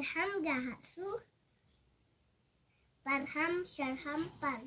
Parham Gahasu Parham Syarham Par